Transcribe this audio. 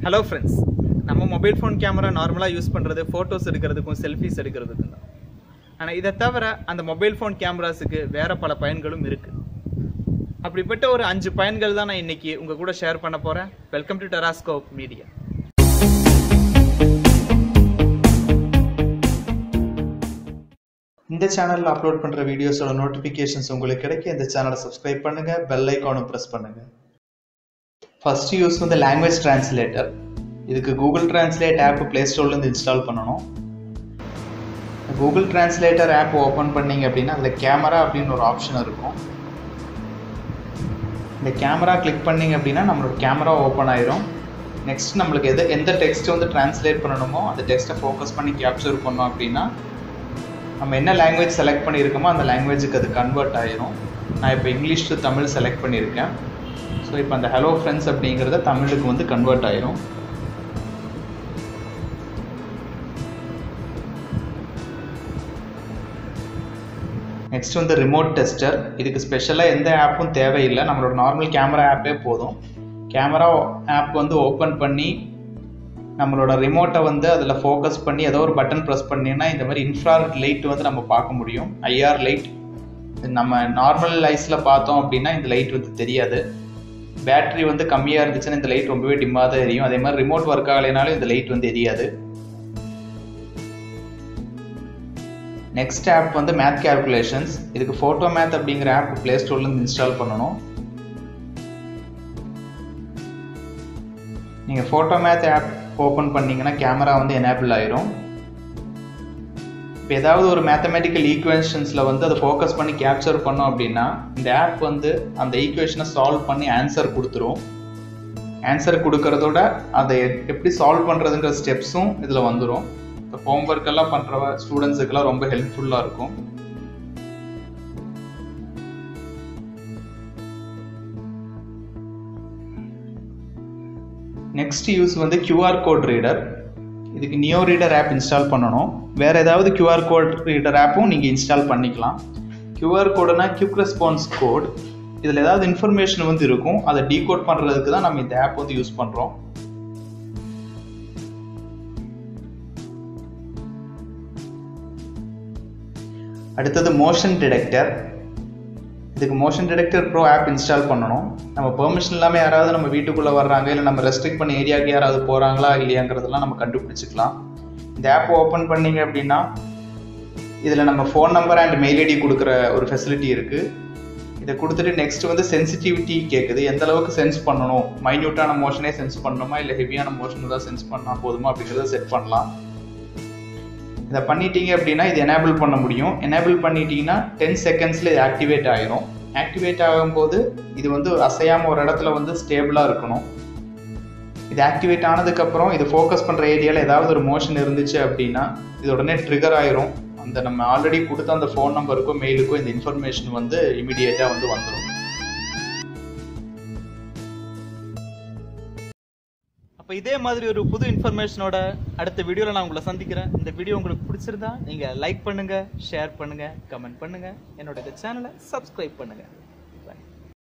Hello friends நம்ம mobile phone camera நார்மலாக use பண்ணுறது ஃபோட்டோஸ் எடுக்கிறதுக்கும் செல்ஃபிஸ் எடுக்கிறதுக்கும் தான். ஆனால் இதை தவிர அந்த மொபைல் ஃபோன் கேமராஸுக்கு வேறு பல பயன்களும் இருக்குது அப்படிப்பட்ட ஒரு அஞ்சு பயன்கள் தான் நான் இன்னைக்கு உங்கள் கூட ஷேர் பண்ண போகிறேன் வெல்கம் டு டெராஸ்கோப் மீடியா இந்த சேனலில் அப்லோட் பண்ணுற வீடியோஸோட நோட்டிஃபிகேஷன்ஸ் உங்களுக்கு கிடைக்க இந்த சேனலை சப்ஸ்கிரைப் பண்ணுங்கள் பெல் ஐக்கானும் ப்ரெஸ் பண்ணுங்கள் ஃபஸ்ட்டு யூஸ் வந்து லாங்குவேஜ் டிரான்ஸ்லேட்டர் இதுக்கு கூகுள் டிரான்ஸ்லேட் ஆப் ப்ளே ஸ்டோர்லேருந்து இன்ஸ்டால் பண்ணணும். கூகுள் டிரான்ஸ்லேட்டர் ஆப் ஓப்பன் பண்ணீங்க அப்படின்னா அதில் கேமரா அப்படின்னு ஒரு ஆப்ஷன் இருக்கும். இந்த கேமரா கிளிக் பண்ணிங்க அப்படின்னா நம்மளோட கேமரா ஓப்பன் ஆயிரும். நெக்ஸ்ட் நம்மளுக்கு எது எந்த டெக்ஸ்ட் வந்து டிரான்ஸ்லேட் பண்ணணுமோ அந்த டெக்ஸ்ட்டை ஃபோக்கஸ் பண்ணி கேப்சர் பண்ணோம் அப்படின்னா நம்ம என்ன லாங்குவேஜ் செலக்ட் பண்ணியிருக்கோமோ அந்த லாங்குவேஜுக்கு அது கன்வெர்ட் ஆயிரும். நான் இப்போ இங்கிலீஷ் டு தமிழ் செலக்ட் பண்ணியிருக்கேன். ஸோ இப்போ அந்த ஹலோ ஃப்ரெண்ட்ஸ் அப்படிங்கிறத தமிழுக்கு வந்து கன்வெர்ட் ஆயிரும். நெக்ஸ்ட் வந்து ரிமோட் டெஸ்டர் இதுக்கு ஸ்பெஷலாக எந்த ஆப்பும் தேவையில்லை. நம்மளோட நார்மல் கேமரா ஆப்பே போதும். கேமரா ஆப் வந்து ஓப்பன் பண்ணி நம்மளோட ரிமோட்டை வந்து அதில் ஃபோக்கஸ் பண்ணி ஏதோ ஒரு பட்டன் ப்ரெஸ் பண்ணினா இந்த மாதிரி இன்ஃப்ராட் லைட் வந்து நம்ம பார்க்க முடியும். ஐஆர் லைட் நம்ம நார்மல் லைஸில் பார்த்தோம் அப்படின்னா இந்த லைட் வந்து தெரியாது. பேட்டரி வந்து கம்மியாக இருந்துச்சுன்னா இந்த லைட் ரொம்பவே டிம்மாக தான் எரியும். அதே மாதிரி ரிமோட் ஒர்க் ஆகலைனாலும் இந்த லைட் வந்து எரியாது. நெக்ஸ்ட் ஆப் வந்து மேத் கேல்குலேஷன்ஸ் இதுக்கு ஃபோட்டோ மேத் அப்படிங்கிற ஆப் ப்ளே ஸ்டோர்லேருந்து இன்ஸ்டால் பண்ணணும். நீங்கள் ஃபோட்டோ மேத் ஆப் ஓப்பன் பண்ணிங்கன்னா கேமரா வந்து எனேபிள் ஆயிரும். இப்போ ஏதாவது ஒரு மேத்தமெட்டிக்கல் ஈக்குவேஷன்ஸில் வந்து அதை ஃபோக்கஸ் பண்ணி கேப்சர் பண்ணோம் அப்படின்னா இந்த ஆப் வந்து அந்த ஈக்குவேஷனை சால்வ் பண்ணி ஆன்சர் கொடுத்துரும். ஆன்சர் கொடுக்கறதோட அதை எப்படி சால்வ் பண்ணுறதுங்கிற ஸ்டெப்ஸும் இதில் வந்துடும் இப்போ ஹோம்ஒர்க் எல்லாம் பண்ணுற ஸ்டூடெண்ட்ஸுக்கெல்லாம் ரொம்ப ஹெல்ப்ஃபுல்லாக இருக்கும். நெக்ஸ்ட் யூஸ் வந்து கியூஆர் கோட் ரீடர் இதுக்கு நியோ ரீடர் ஆப் இன்ஸ்டால் பண்ணணும். வேறு ஏதாவது கியூஆர் கோட் ரீடர் ஆப்பும் நீங்கள் இன்ஸ்டால் பண்ணிக்கலாம். கியூஆர் கோடுனா கியூக் ரெஸ்பான்ஸ் கோட் இதில் ஏதாவது இன்ஃபர்மேஷன் வந்து இருக்கும். அதை டீகோட் பண்ணுறதுக்கு தான் நம்ம இந்த ஆப் வந்து யூஸ் பண்ணுறோம் அடுத்தது மோஷன் டிடெக்டர் இதுக்கு motion detector pro app install பண்ணணும். நம்ம பெர்மிஷன் இல்லாமல் யாராவது நம்ம வீட்டுக்குள்ளே வர்றாங்க இல்லை நம்ம ரெஸ்ட்ரிக்ட் பண்ண ஏரியாவுக்கு யாராவது போகிறாங்களா இல்லையாங்கிறதெல்லாம் நம்ம கண்டுபிடிச்சிக்கலாம். இந்த ஆப் ஓப்பன் பண்ணீங்க அப்படின்னா இதில் நம்ம phone number and mail ID கொடுக்குற ஒரு ஃபெசிலிட்டி இருக்குது இதை கொடுத்துட்டு நெக்ஸ்ட் வந்து சென்சிட்டிவிட்டி கேட்குது எந்த அளவுக்கு சென்ஸ் பண்ணணும்? மைன்யூட்டான மோஷனே சென்ஸ் பண்ணணுமா? இல்லை ஹெவியான மோஷன் தான் சென்ஸ் பண்ணால் போதுமா அப்படிங்கிறத செட் பண்ணலாம். இதை பண்ணிட்டீங்க அப்படின்னா இது எனேபிள் பண்ண முடியும். எனேபிள் பண்ணிட்டீங்கன்னா டென் செகண்ட்ஸில் இது ஆக்டிவேட் ஆகிரும் ஆக்டிவேட் ஆகும்போது இது வந்து அசையாமல் ஒரு இடத்துல வந்து ஸ்டேபிளாக இருக்கணும். இது ஆக்டிவேட் ஆனதுக்கப்புறம் இது ஃபோக்கஸ் பண்ணுற ஏரியாவில் ஏதாவது ஒரு மோஷன் இருந்துச்சு அப்படின்னா இது உடனே ட்ரிகர் ஆயிரும். அந்த நம்ம ஆல்ரெடி கொடுத்த அந்த ஃபோன் நம்பருக்கும் மெயிலுக்கும் இந்த இன்ஃபர்மேஷன் வந்து இமிடியேட்டாக வந்து வந்துடும் அப்போ இதே மாதிரி ஒரு புது இன்ஃபர்மேஷனோட அடுத்த வீடியோவில் நான் உங்களை சந்திக்கிறேன். இந்த வீடியோ உங்களுக்கு பிடிச்சிருந்தா நீங்கள் லைக் பண்ணுங்கள் ஷேர் பண்ணுங்கள் கமெண்ட் பண்ணுங்கள் என்னோட இந்த சேனலை சப்ஸ்கிரைப் பண்ணுங்கள்